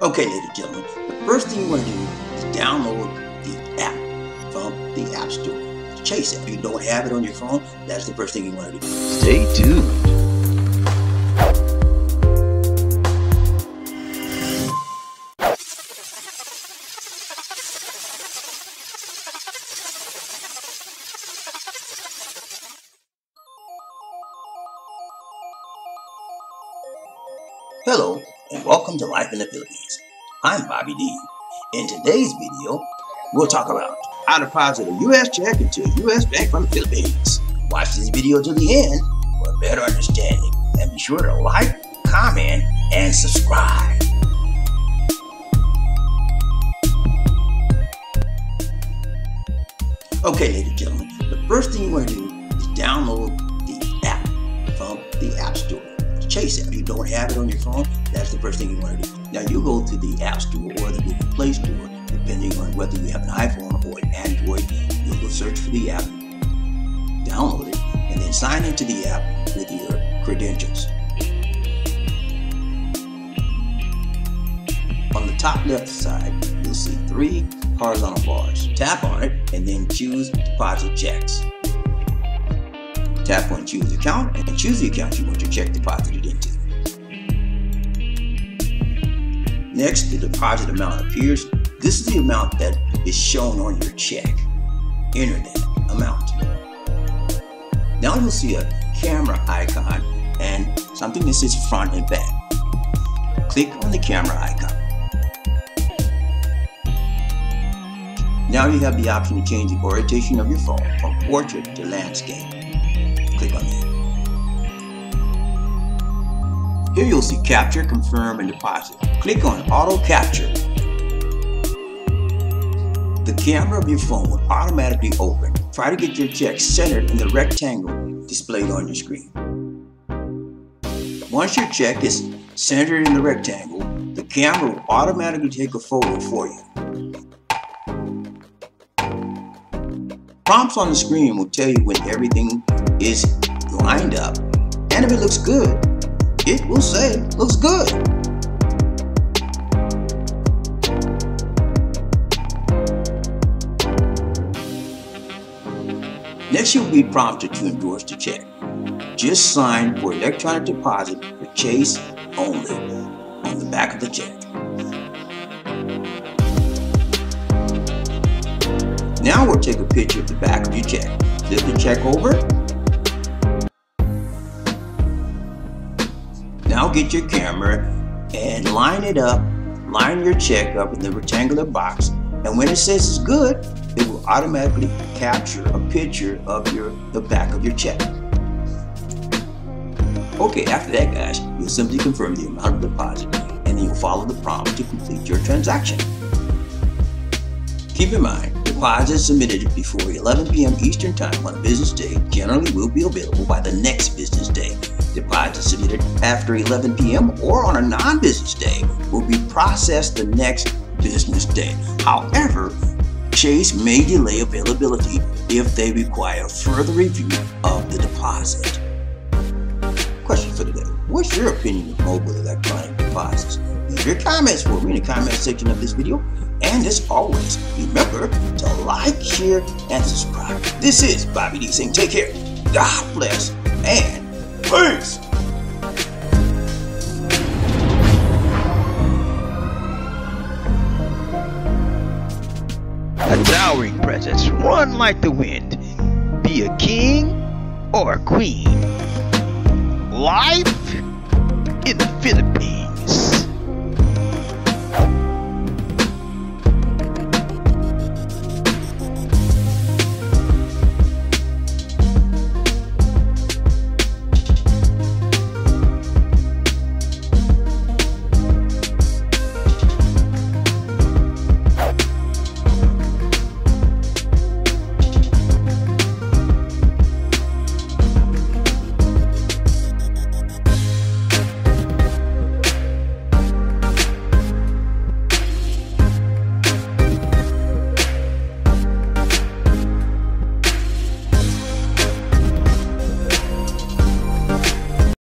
Okay, ladies and gentlemen, the first thing you want to do is download the app from the App Store. Chase app. If you don't have it on your phone, that's the first thing you want to do. Stay tuned. Hello, and welcome to Life in the Philippines. I'm Bobby D. In today's video, we'll talk about how to deposit a U.S. check into a U.S. bank from the Philippines. Watch this video to the end for a better understanding, and be sure to like, comment, and subscribe. Okay, ladies and gentlemen, the first thing you want to do is download Chase. If you don't have it on your phone, that's the first thing you want to do. Now you go to the App Store or the Google Play Store, depending on whether you have an iPhone or an Android. You'll go search for the app, download it, and then sign into the app with your credentials. On the top left side, you'll see three horizontal bars. Tap on it and then choose Deposit Checks. Tap on Choose Account and choose the account you want your check deposited Next, the deposit amount appears. This is the amount that is shown on your check. Enter that amount. Now you'll see a camera icon and something that says front and back. Click on the camera icon. Now you have the option to change the orientation of your phone from portrait to landscape. Click on that. Here you'll see capture, confirm, and deposit. Click on auto capture. The camera of your phone will automatically open. Try to get your check centered in the rectangle displayed on your screen. Once your check is centered in the rectangle, the camera will automatically take a photo for you. Prompts on the screen will tell you when everything is lined up, and if it looks good, it will say looks good. Next, you'll be prompted to endorse the check. Just sign for electronic deposit for Chase only on the back of the check. Now we'll take a picture of the back of your check. Flip the check over. Now get your camera and line it up, line your check up in the rectangular box, and when it says it's good, it will automatically capture a picture of your the back of your check. Okay, after that guys, you'll simply confirm the amount of deposit and you'll follow the prompt to complete your transaction. Keep in mind, deposits submitted before 11 p.m. Eastern Time on a business day generally will be available by the next business day. Deposits submitted after 11 p.m. or on a non-business day will be processed the next business day. However, Chase may delay availability if they require further review of the deposit. Question for today. What's your opinion of mobile electronic deposits? Leave your comments for me in the comment section of this video. And as always, remember to like, share, and subscribe. This is Bobby D saying take care, God bless, and peace! A towering presence, run like the wind. Be a king or a queen.